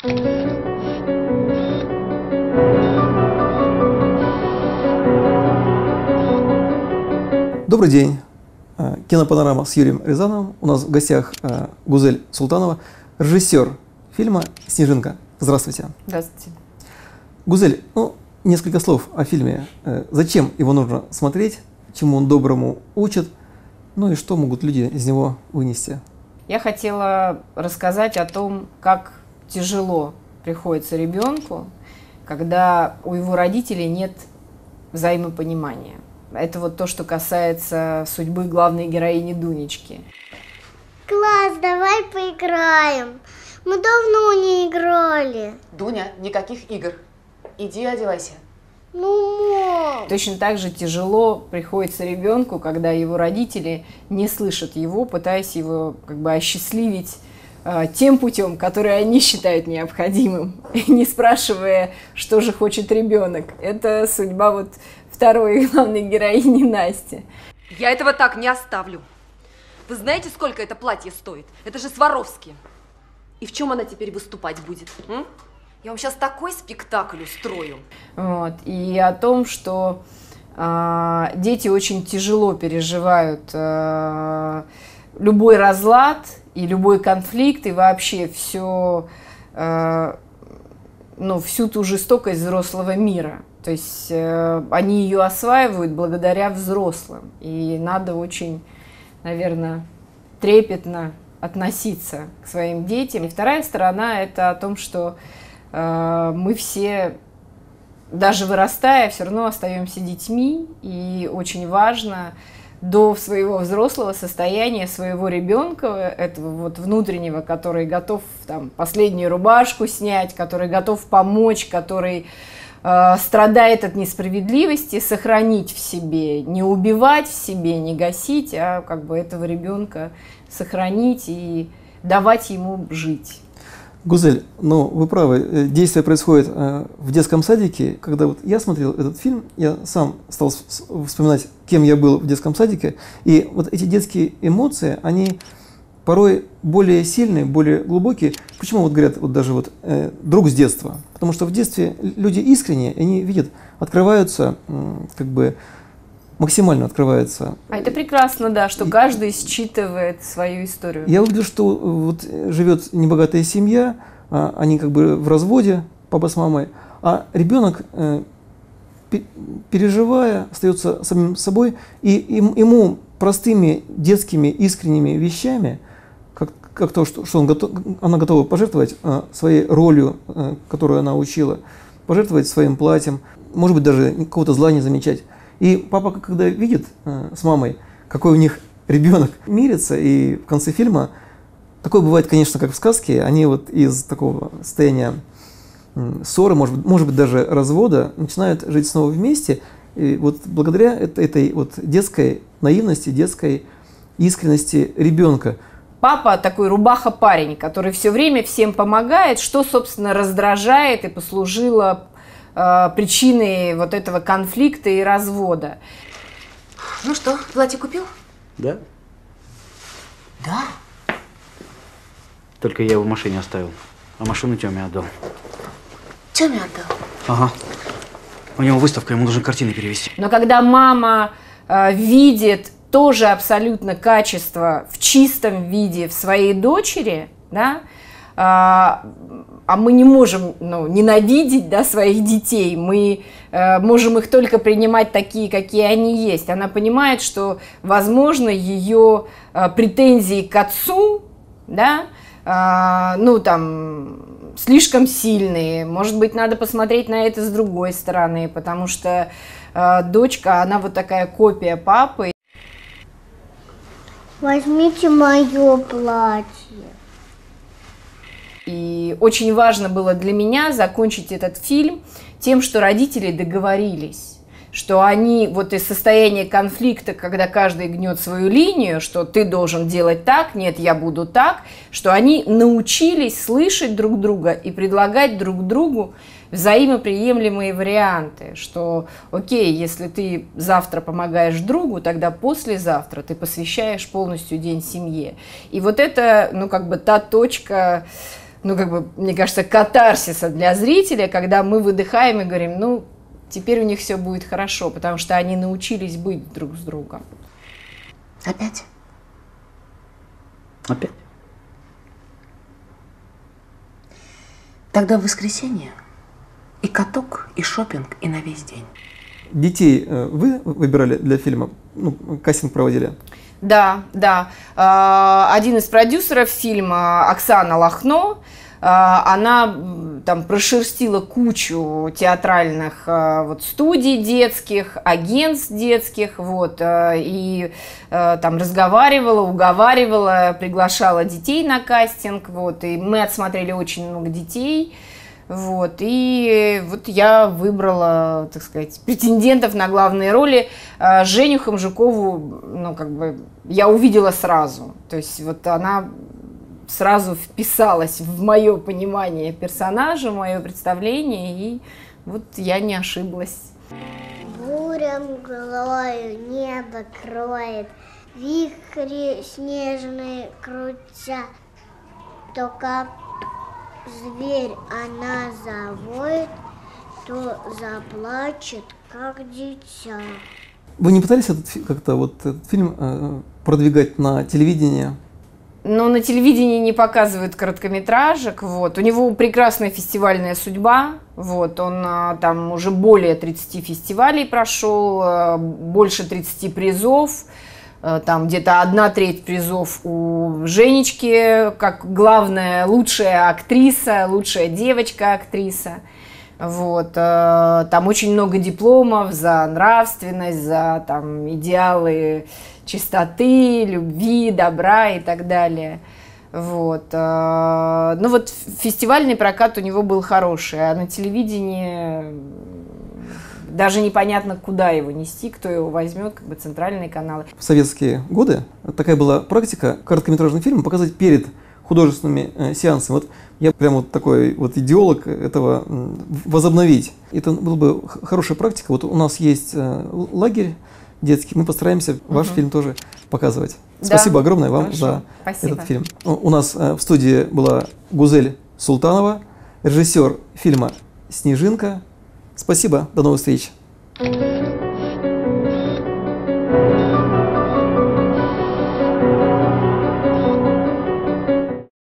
Добрый день. Э, Кинопанорама с Юрием Рязановым. У нас в гостях э, Гузель Султанова, режиссер фильма «Снежинка». Здравствуйте. Здравствуйте. Гузель, ну, несколько слов о фильме. Э, Зачем его нужно смотреть, чему он доброму учит, ну и что могут люди из него вынести? Я хотела рассказать о том, как тяжело приходится ребенку, когда у его родителей нет взаимопонимания. Это вот то, что касается судьбы главной героини Дунечки. Класс, давай поиграем. Мы давно не играли. Дуня, никаких игр. Иди одевайся. Ну, мам. Точно так же тяжело приходится ребенку, когда его родители не слышат его, пытаясь его как бы осчастливить тем путем, который они считают необходимым, не спрашивая, что же хочет ребенок. Это судьба вот второй главной героини Насти. Я этого так не оставлю. Вы знаете, сколько это платье стоит? Это же Сваровски. И в чем она теперь выступать будет? м? Я вам сейчас такой спектакль устрою. Вот. И о том, что а, дети очень тяжело переживают а, любой разлад и любой конфликт, и вообще все, ну, всю ту жестокость взрослого мира. То есть э, они ее осваивают благодаря взрослым. И надо очень, наверное, трепетно относиться к своим детям. И вторая сторона это о том, что э, мы все, даже вырастая, все равно остаемся детьми, и очень важно до своего взрослого состояния своего ребенка, этого вот внутреннего, который готов там последнюю рубашку снять, который готов помочь, который э, страдает от несправедливости, сохранить в себе, не убивать в себе, не гасить, а как бы этого ребенка сохранить и давать ему жить. Гузель, ну вы правы, э, действие происходит э, в детском садике. Когда вот я смотрел этот фильм, я сам стал вспоминать, кем я был в детском садике, и вот эти детские эмоции, они порой более сильные, более глубокие. Почему вот говорят вот даже вот э, друг с детства? Потому что в детстве люди искренние, они видят, открываются, м, как бы максимально открываются А это прекрасно, да, что каждый считывает свою историю. я увидел, что э, вот э, живет небогатая семья, а, они как бы в разводе, папа с мамой, а ребенок, э, пе- переживая, остается самим собой, и им- ему простыми детскими искренними вещами, как, как то, что, что он готов, она готова пожертвовать а, своей ролью, а, которую она учила, пожертвовать своим платьем, может быть, даже какого-то зла не замечать. И папа, когда видит э, с мамой, какой у них ребенок мирится, и в конце фильма, такое бывает, конечно, как в сказке, они вот из такого состояния ссоры, может быть, может быть, даже развода, начинают жить снова вместе, и вот благодаря эт- этой вот детской наивности, детской искренности ребенка. Папа такой рубаха-парень, который все время всем помогает, что, собственно, раздражает и послужило причиной вот этого конфликта и развода. Ну что, платье купил? Да? Да. Только я его в машине оставил. А машину Тёме отдал. Тёме отдал. Ага. У него выставка, ему нужно картины перевести. Но когда мама э, видит тоже абсолютно качество в чистом виде в своей дочери, да, а, а мы не можем ну, ненавидеть да, своих детей, мы э, можем их только принимать такие, какие они есть. Она понимает, что, возможно, ее э, претензии к отцу, да, а, ну там слишком сильные. Может быть, надо посмотреть на это с другой стороны, потому что э, дочка, она вот такая копия папы. Возьмите мое платье. И очень важно было для меня закончить этот фильм тем, что родители договорились, что они вот из состояния конфликта, когда каждый гнет свою линию, что ты должен делать так, нет, я буду так, что они научились слышать друг друга и предлагать друг другу взаимоприемлемые варианты, что окей, если ты завтра помогаешь другу, тогда послезавтра ты посвящаешь полностью день семье. И вот это, ну как бы та точка, ну, как бы, мне кажется, катарсиса для зрителя, когда мы выдыхаем и говорим, ну, теперь у них все будет хорошо, потому что они научились быть друг с другом. Опять? Опять? Тогда в воскресенье и каток, и шопинг, и на весь день. Детей э, вы выбирали для фильма? Ну, кастинг проводили? Да, да. А, Один из продюсеров фильма Оксана Лохно, а, она там прошерстила кучу театральных а, вот студий детских, агентств детских, вот, и там разговаривала, уговаривала, приглашала детей на кастинг, вот, и мы отсмотрели очень много детей, вот, и вот я выбрала, так сказать, претендентов на главные роли. А, Женю Хамжукову, ну, как бы, я увидела сразу. То есть вот она сразу вписалась в мое понимание персонажа, мое представление, и вот я не ошиблась. Буря мглою небо кроет, Вихри снежные крутя. То как зверь она завоет, То заплачет, как дитя. Вы не пытались этот, как-то вот этот фильм э, продвигать на телевидении? Но на телевидении не показывают короткометражек. Вот. У него прекрасная фестивальная судьба. Вот. Он а, там уже более 30 фестивалей прошел, а, больше 30 призов. А, Там где-то одна треть призов у Женечки, как главная лучшая актриса, лучшая девочка-актриса. Вот, э, там очень много дипломов за нравственность, за там, идеалы чистоты, любви, добра и так далее. Вот. э, Ну вот фестивальный прокат у него был хороший, а на телевидении даже непонятно, куда его нести, кто его возьмет, как бы центральные каналы. В советские годы такая была практика короткометражный фильм показывать перед художественными э, сеансами. Вот я прям вот такой вот идеолог этого возобновить. Это была бы хорошая практика. Вот у нас есть э, лагерь детский, мы постараемся ваш фильм тоже показывать. Да. Спасибо огромное вам Хорошо. за Спасибо. этот фильм. У у нас э, в студии была Гузель Султанова, режиссер фильма «Снежинка». Спасибо, до новых встреч.